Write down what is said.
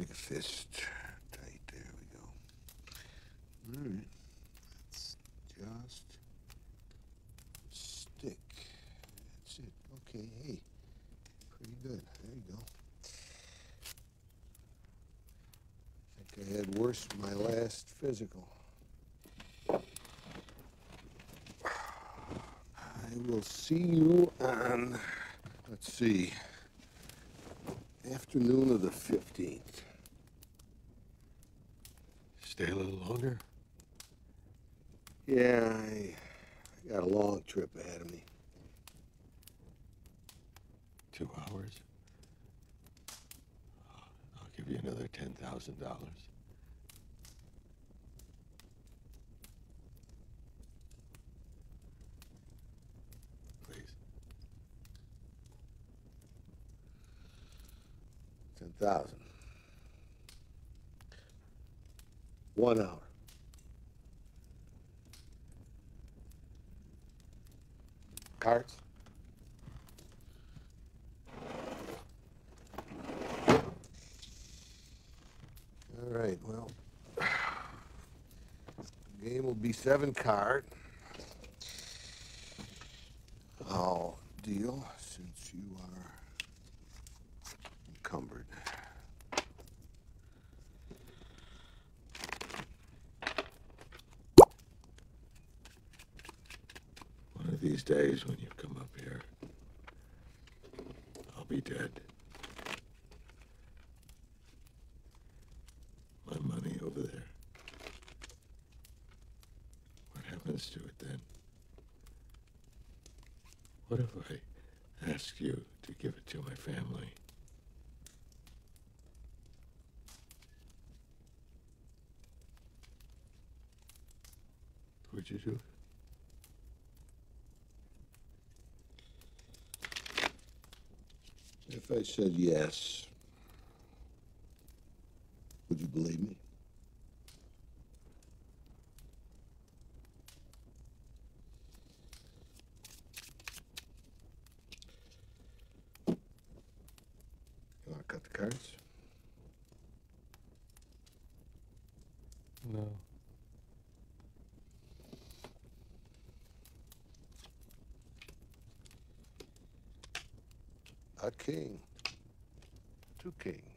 A fist tight. There we go. All right. Let's just stick. That's it. Okay. Hey, pretty good. There you go. I think I had worse my last physical. I will see you on, let's see, afternoon of the 15th. Stay a little longer? Yeah, I, I got a long trip ahead of me. Two hours? I'll give you another ten thousand One hour. Cards? All right, well, game will be seven card. I'll deal since you are encumbered. One these days when you come up here, I'll be dead. My money over there. What happens to it then? What if I ask you to give it to my family? Would you do it? If I said yes, would you believe me? Want to cut the cards? A king. Two kings.